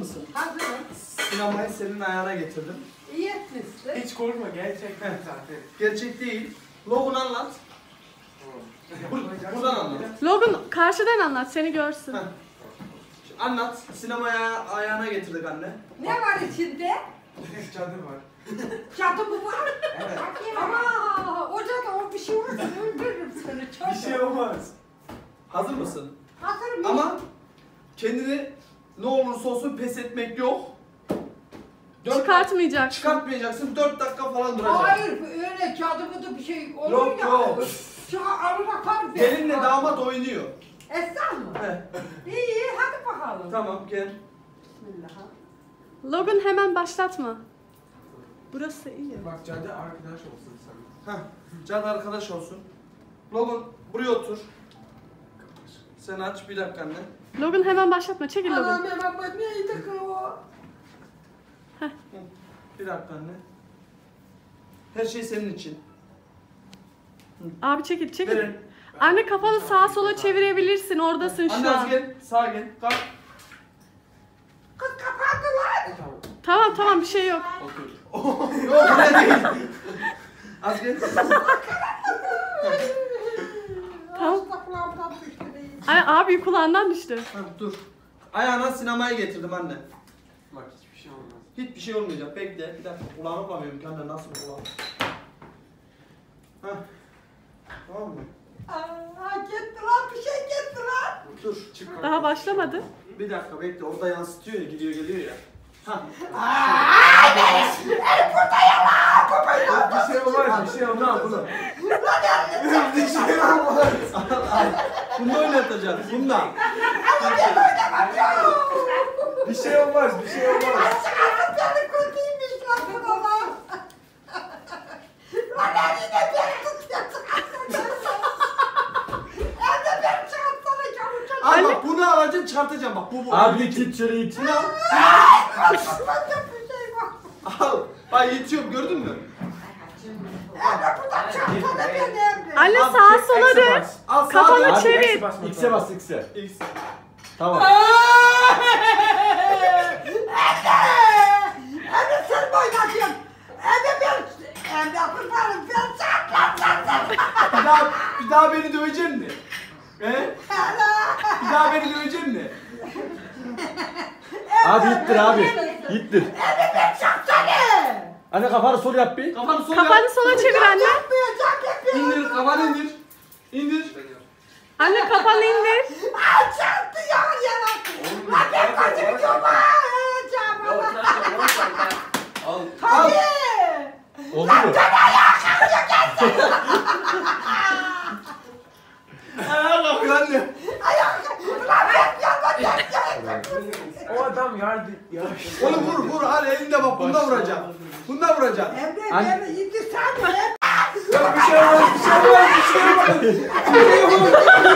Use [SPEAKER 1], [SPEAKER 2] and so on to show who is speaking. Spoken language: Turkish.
[SPEAKER 1] mısın?
[SPEAKER 2] Hazırım.
[SPEAKER 1] Sinemayı senin ayağına getirdim.
[SPEAKER 2] İyi etmişsin.
[SPEAKER 3] Hiç korkma gerçekten zaten.
[SPEAKER 1] Gerçek değil. Logan anlat. Bur- buradan anlat.
[SPEAKER 4] Logan karşıdan anlat seni görsün.
[SPEAKER 1] Heh. Anlat. Sinemaya ayağına getirdik anne.
[SPEAKER 2] Ne var içinde?
[SPEAKER 3] Cadı var.
[SPEAKER 2] Cadı mı var?
[SPEAKER 3] Evet.
[SPEAKER 2] Ama ocakta o bir şey olursa öldürürüm seni. Çok
[SPEAKER 3] Bir şey olmaz.
[SPEAKER 1] Hazır mısın?
[SPEAKER 2] Hazırım.
[SPEAKER 1] Ama kendini ne olursa olsun pes etmek yok. Dört
[SPEAKER 4] Çıkartmayacaksın.
[SPEAKER 1] Çıkartmayacaksın. 4 dakika falan duracaksın.
[SPEAKER 2] Hayır öyle cadı mıdı bir şey olur
[SPEAKER 1] Yok,
[SPEAKER 2] ya.
[SPEAKER 1] yok.
[SPEAKER 2] Şu arı bakar.
[SPEAKER 1] Gelinle damat oynuyor.
[SPEAKER 2] Esra mı?
[SPEAKER 1] He.
[SPEAKER 2] İyi iyi hadi bakalım.
[SPEAKER 1] Tamam gel.
[SPEAKER 2] Bismillah.
[SPEAKER 4] Logan hemen başlatma. Burası iyi.
[SPEAKER 3] Bak cadı arkadaş olsun sana.
[SPEAKER 1] Heh. Can arkadaş olsun. Logan buraya otur. Sen aç bir dakika anne.
[SPEAKER 4] Logan hemen başlatma. Çekil
[SPEAKER 2] Anam
[SPEAKER 4] Logan.
[SPEAKER 2] hemen bak neydi ki o?
[SPEAKER 1] Bir dakika anne. Her şey senin için.
[SPEAKER 4] Abi çekil çekil.
[SPEAKER 1] Verin.
[SPEAKER 4] Anne kafanı sağa sola çevirebilirsin. Oradasın
[SPEAKER 1] Anne
[SPEAKER 4] şu
[SPEAKER 1] az
[SPEAKER 4] an.
[SPEAKER 1] gel. Sağa gel. Kalk.
[SPEAKER 2] Kız kapandı lan.
[SPEAKER 3] Tamam.
[SPEAKER 4] Tamam tamam bir şey yok.
[SPEAKER 1] Otur. Yok buraya değil. Az gel.
[SPEAKER 4] Tamam.
[SPEAKER 2] Ağzına kulağımdan düştü değil.
[SPEAKER 4] Ay, abi kulağından düştü.
[SPEAKER 1] Ha, dur. Ayağına sinemaya getirdim anne.
[SPEAKER 3] Bak hiçbir şey olmaz.
[SPEAKER 1] Hiçbir şey olmayacak. Bekle. Bir dakika. Kulağını bulamıyorum ki anne. Nasıl kulağım? Hah. Tamam mı?
[SPEAKER 2] Aa, gitti lan bir şey gitti lan.
[SPEAKER 1] Dur.
[SPEAKER 3] Çık
[SPEAKER 4] Daha başlamadı.
[SPEAKER 1] Bir dakika bekle. Orada yansıtıyor ya. Gidiyor geliyor ya. Ha.
[SPEAKER 3] Bir şey olmaz, bir şey olmaz bunu.
[SPEAKER 1] bir şey olmaz. Bunu oynatacağız. Bundan.
[SPEAKER 3] Bir şey olmaz, bir şey olmaz.
[SPEAKER 1] Ay bak bunu alacaksın çıkartacağım bak bu bu.
[SPEAKER 3] Abi git git.
[SPEAKER 1] Bunu al. Al. Bak yetiyorum gördün mü?
[SPEAKER 2] Evde buradan çıkartsana beni evde.
[SPEAKER 4] Anne
[SPEAKER 1] Al,
[SPEAKER 4] sağa sola dön. Kafanı çevir.
[SPEAKER 5] X'e bas X'e.
[SPEAKER 1] X.
[SPEAKER 5] Tamam.
[SPEAKER 2] Evde sen mi oynayacaksın? Evde ben... Evde kurtarım ben çatlatacağım.
[SPEAKER 1] Bir daha, bir daha beni döveceksin mi? He? Bir daha beni döveceksin mi?
[SPEAKER 5] Abi ittir abi. İttir. Anne kafanı sol yap bir.
[SPEAKER 1] Kafanı sola
[SPEAKER 4] Kafanı
[SPEAKER 1] yap.
[SPEAKER 4] sola çevir anne.
[SPEAKER 1] İndir kafanı indir. İndir.
[SPEAKER 4] Anne kafanı indir.
[SPEAKER 2] Aa çarptı ya yana. Lan ben kaçırıyorum ha.
[SPEAKER 1] Al.
[SPEAKER 2] Hadi.
[SPEAKER 5] Oldu mu?
[SPEAKER 1] Ayağa kalkıyor anne.
[SPEAKER 2] Lan ben yanma
[SPEAKER 3] O adam yardı. Ya.
[SPEAKER 1] Onu vur vur al elinde bak bunda vuracağım. Bunda vuracağım.
[SPEAKER 2] Evde
[SPEAKER 5] Anne-
[SPEAKER 2] beni indirsen mi?
[SPEAKER 1] Yok bir şey olmaz bir şey olmaz bir şey olmaz. Bir şey olmaz. Bir şey olmaz.